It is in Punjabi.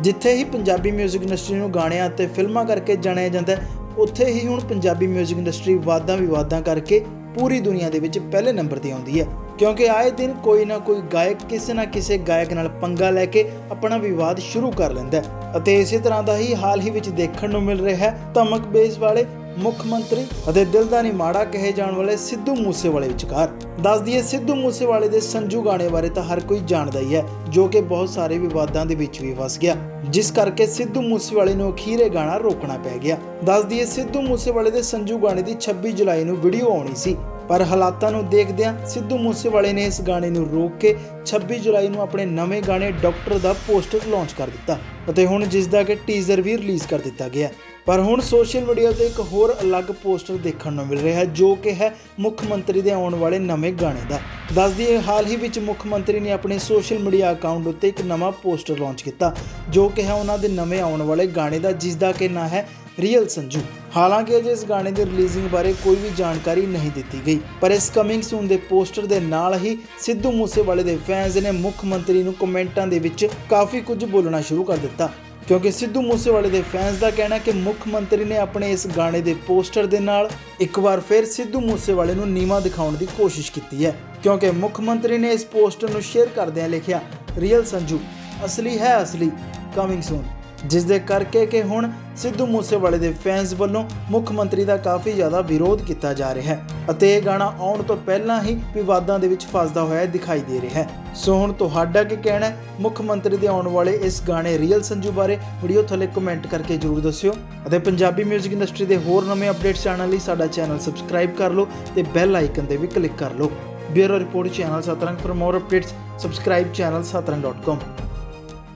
ਜਿੱਥੇ ਹੀ ਪੰਜਾਬੀ 뮤직 ਇੰਡਸਟਰੀ ਨੂੰ ਗਾਣਿਆਂ ਅਤੇ ਫਿਲਮਾਂ ਕਰਕੇ ਜਾਣਿਆ ਜਾਂਦਾ ਹੈ ਉੱਥੇ ਹੀ ਹੁਣ ਪੰਜਾਬੀ 뮤직 ਇੰਡਸਟਰੀ ਵਾਦਾਂ ਵਿਵਾਦਾਂ ਕਰਕੇ ਪੂਰੀ ਦੁਨੀਆ ਦੇ ਵਿੱਚ ਪਹਿਲੇ ਨੰਬਰ ਤੇ ਆਉਂਦੀ ਹੈ ਕਿਉਂਕਿ ਆਏ ਦਿਨ ਕੋਈ ਨਾ ਕੋਈ ਗਾਇਕ ਕਿਸੇ ਨਾ ਕਿਸੇ ਗਾਇਕ ਨਾਲ ਪੰਗਾ ਲੈ ਕੇ ਆਪਣਾ ਵਿਵਾਦ ਸ਼ੁਰੂ ਕਰ ਲੈਂਦਾ ਹੈ ਅਤੇ ਇਸੇ ਤਰ੍ਹਾਂ ਦਾ ਹੀ ਹਾਲ ਹੀ ਵਿੱਚ ਦੇਖਣ ਨੂੰ ਮਿਲ ਰਿਹਾ ਹੈ ਧਮਕ ਬੇਸ ਵਾਲੇ ਮੁੱਖ ਮੰਤਰੀ ਅਤੇ ਦਿਲ ਦਾ ਨਹੀਂ ਮਾੜਾ ਕਹੇ ਜਾਣ ਵਾਲੇ ਸਿੱਧੂ ਮੂਸੇਵਾਲੇ ਵਿਚਕਾਰ। ਦੱਸ ਦਈਏ, ਸਿੱਧੂ ਮੂਸੇਵਾਲੇ ਦੇ ਸੰਜੂ ਗਾਣੇ ਬਾਰੇ ਤਾਂ ਹਰ ਕੋਈ ਜਾਣਦਾ ਹੀ ਹੈ, ਜੋ ਕਿ ਬਹੁਤ ਸਾਰੇ ਵਿਵਾਦਾਂ ਦੇ ਵਿੱਚ ਵੀ ਫਸ ਗਿਆ। ਜਿਸ ਕਰਕੇ ਸਿੱਧੂ ਮੂਸੇਵਾਲੇ ਨੂੰ ਅਖੀਰੇ ਗਾਣਾ ਰੋਕਣਾ ਪੈ ਗਿਆ। ਦੱਸ ਦਈਏ, ਸਿੱਧੂ ਮੂਸੇਵਾਲੇ ਦੇ ਸੰਜੂ ਗਾਣੇ ਦੀ 26 ਜੁਲਾਈ ਨੂੰ ਵੀਡੀਓ ਆਉਣੀ ਸੀ, ਪਰ ਹਾਲਾਤਾਂ ਨੂੰ ਦੇਖਦਿਆਂ ਸਿੱਧੂ ਮੂਸੇਵਾਲੇ ਨੇ ਇਸ ਗਾਣੇ ਨੂੰ ਰੋਕ ਕੇ 26 ਜੁਲਾਈ ਨੂੰ ਆਪਣੇ ਨਵੇਂ ਗਾਣੇ ਡਾਕਟਰ ਦਾ ਪੋਸਟਰ ਲਾਂਚ ਕਰ ਦਿੱਤਾ ਅਤੇ ਹੁਣ ਜਿਸ ਦਾ ਕਿ ਟੀਜ਼ਰ ਵੀ ਰਿਲੀਜ਼ ਕਰ ਦਿੱਤਾ ਗਿਆ। ਪਰ ਹੁਣ ਸੋਸ਼ਲ ਮੀਡੀਆ ਤੇ ਇੱਕ ਹੋਰ ਅਲੱਗ ਪੋਸਟਰ ਦੇਖਣ ਨੂੰ ਮਿਲ ਰਿਹਾ ਹੈ, ਜੋ ਕਿ ਹੈ ਮੁੱਖ ਮੰਤਰੀ ਦੇ ਆਉਣ ਵਾਲੇ ਨਵੇਂ ਗਾਣੇ ਦਾ। ਦੱਸ ਦਈਏ, ਹਾਲ ਹੀ ਵਿੱਚ ਮੁੱਖ ਮੰਤਰੀ ਨੇ ਆਪਣੇ ਸੋਸ਼ਲ ਮੀਡੀਆ ਅਕਾਊਂਟ ਉੱਤੇ ਇੱਕ ਨਵਾਂ ਪੋਸਟਰ ਲਾਂਚ ਕੀਤਾ, ਜੋ ਕਿ ਹੈ ਉਹਨਾਂ ਦੇ ਨਵੇਂ ਆਉਣ ਵਾਲੇ ਗਾਣੇ ਦਾ, ਜਿਸ ਦਾ ਕਿ ਨਾਂ ਹੈ ਰੀਅਲ ਸੰਜੂ ਹਾਲਾਂਕਿ ਅਜੇ ਇਸ ਗਾਣੇ ਦੀ ਰਿਲੀਜ਼ਿੰਗ ਬਾਰੇ ਕੋਈ ਵੀ ਜਾਣਕਾਰੀ ਨਹੀਂ ਦਿੱਤੀ ਗਈ, ਪਰ ਇਸ ਕਮਿੰਗ ਸੂਨ ਦੇ ਪੋਸਟਰ ਦੇ ਨਾਲ ਹੀ ਸਿੱਧੂ ਮੂਸੇਵਾਲੇ ਦੇ ਫੈਨਸ ਨੇ ਮੁੱਖ ਮੰਤਰੀ ਨੂੰ ਕਮੈਂਟਾਂ ਦੇ ਵਿੱਚ ਕਾਫੀ ਕੁਝ ਬੋਲਣਾ ਸ਼ੁਰੂ ਕਰ ਦਿੱਤਾ। ਕਿਉਂਕਿ ਸਿੱਧੂ ਮੂਸੇਵਾਲੇ ਦੇ ਫੈਨਸ ਦਾ ਕਹਿਣਾ ਕਿ ਮੁੱਖ ਮੰਤਰੀ ਨੇ ਆਪਣੇ ਇਸ ਗਾਣੇ ਦੇ ਪੋਸਟਰ ਦੇ ਨਾਲ ਇੱਕ ਵਾਰ ਫਿਰ ਸਿੱਧੂ ਮੂਸੇਵਾਲੇ ਨੂੰ ਨੀਵਾ ਦਿਖਾਉਣ ਦੀ ਕੋਸ਼ਿਸ਼ ਕੀਤੀ ਹੈ। ਕਿਉਂਕਿ ਮੁੱਖ ਮੰਤਰੀ ਨੇ ਇਸ ਪੋਸਟਰ ਨੂੰ ਸ਼ੇਅਰ ਕਰਦਿਆਂ ਲਿਖਿਆ, ਰੀਅਲ ਸੰਜੂ, ਅਸਲੀ ਹੈ ਅਸਲੀ ਕਮਿੰਗ ਸੂਨ ਜਿਸ ਦੇ ਕਰਕੇ ਕਿ ਹੁਣ ਸਿੱਧੂ ਮੂਸੇਵਾਲੇ ਦੇ ਫੈਨਸ ਵੱਲੋਂ ਮੁੱਖ ਮੰਤਰੀ ਦਾ ਕਾਫੀ ਜ਼ਿਆਦਾ ਵਿਰੋਧ ਕੀਤਾ ਜਾ ਰਿਹਾ ਹੈ ਅਤੇ ਇਹ ਗਾਣਾ ਆਉਣ ਤੋਂ ਪਹਿਲਾਂ ਹੀ ਵਿਵਾਦਾਂ ਦੇ ਵਿੱਚ ਫਸਦਾ ਹੋਇਆ ਦਿਖਾਈ ਦੇ ਰਿਹਾ ਹੈ। ਸੋ ਹੁਣ ਤੁਹਾਡਾ ਕੀ ਕਹਿਣਾ ਹੈ? ਮੁੱਖ ਮੰਤਰੀ ਦੇ ਆਉਣ ਵਾਲੇ ਇਸ ਗਾਣੇ ਰੀਅਲ ਸੰਜੂ ਬਾਰੇ ਵੀਡੀਓ ਥੱਲੇ ਕਮੈਂਟ ਕਰਕੇ ਜਰੂਰ ਦੱਸਿਓ ਅਤੇ ਪੰਜਾਬੀ 뮤직 ਇੰਡਸਟਰੀ ਦੇ ਹੋਰ ਨਵੇਂ ਅਪਡੇਟਸ ਜਾਣਨ ਲਈ ਸਾਡਾ ਚੈਨਲ ਸਬਸਕ੍ਰਾਈਬ ਕਰ ਲਓ ਤੇ ਬੈਲ ਆਈਕਨ ਤੇ ਵੀ ਕਲਿੱਕ ਕਰ ਲਓ। Bureau report, channel Satrang for more updates subscribe channel satrang.com